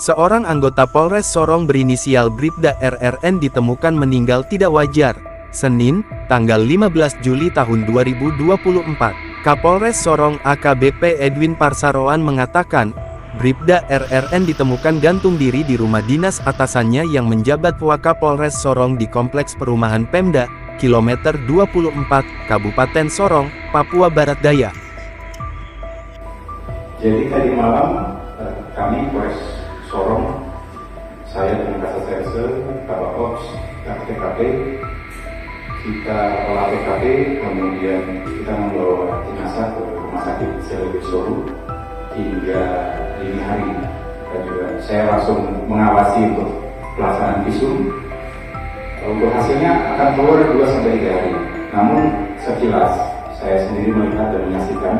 Seorang anggota Polres Sorong berinisial Bribda RRN ditemukan meninggal tidak wajar. Senin, tanggal 15 Juli tahun 2024. Kapolres Sorong AKBP Edwin Parsaroan mengatakan, Bribda RRN ditemukan gantung diri di rumah dinas atasannya yang menjabat Wakapolres Sorong di Kompleks Perumahan Pemda, kilometer 24, Kabupaten Sorong, Papua Barat Daya. Jadi tadi malam eh, kami Polres Sorong, saya dengan Kasat Serse, Kabak Ops, dan TKP, kita olah TKP, kemudian kita membawa jenazah ke rumah sakit Selebih Solo hingga dini hari. Dan juga saya langsung mengawasi untuk pelaksanaan visum. Untuk hasilnya akan keluar 2 sampai 3 hari. Namun sekilas saya sendiri melihat dan menyaksikan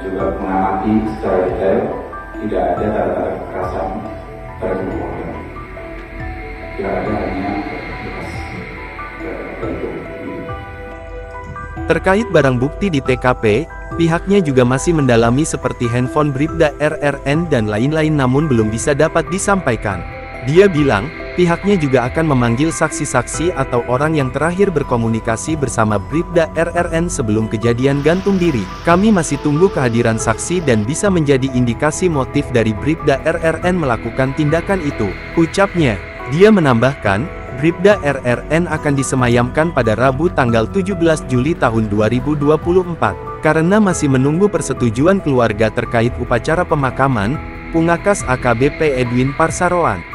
juga mengamati secara detail tidak ada tanda-tanda kekerasan tubuh korban. Tidak ada hanya bekas bentuk Terkait barang bukti di TKP, pihaknya juga masih mendalami seperti handphone Bribda RRN dan lain-lain namun belum bisa dapat disampaikan. Dia bilang, Pihaknya juga akan memanggil saksi-saksi atau orang yang terakhir berkomunikasi bersama Bribda RRN sebelum kejadian gantung diri. Kami masih tunggu kehadiran saksi dan bisa menjadi indikasi motif dari Bribda RRN melakukan tindakan itu. Ucapnya, dia menambahkan, Bribda RRN akan disemayamkan pada Rabu tanggal 17 Juli tahun 2024. Karena masih menunggu persetujuan keluarga terkait upacara pemakaman, Pungakas AKBP Edwin Parsaroan.